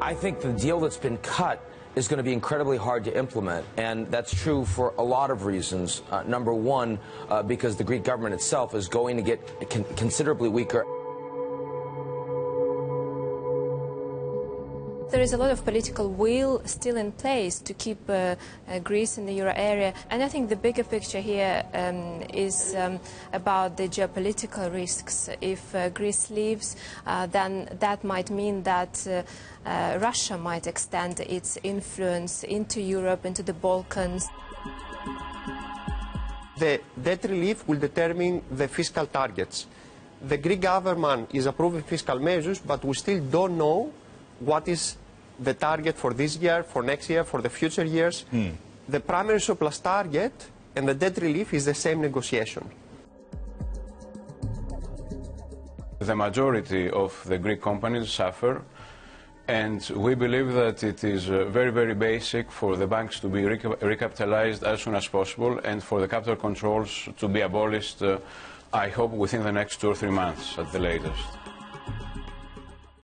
I think the deal that's been cut is going to be incredibly hard to implement, and that's true for a lot of reasons. Uh, number one, uh, because the Greek government itself is going to get con considerably weaker. There is a lot of political will still in place to keep uh, uh, Greece in the euro area, and I think the bigger picture here um, is um, about the geopolitical risks. If uh, Greece leaves, uh, then that might mean that uh, uh, Russia might extend its influence into Europe, into the Balkans. The debt relief will determine the fiscal targets. The Greek government is approving fiscal measures, but we still don't know what is the target for this year, for next year, for the future years. Hmm. The primary surplus target and the debt relief is the same negotiation. The majority of the Greek companies suffer, and we believe that it is uh, very, very basic for the banks to be reca- recapitalized as soon as possible and for the capital controls to be abolished, uh, I hope, within the next two or three months at the latest.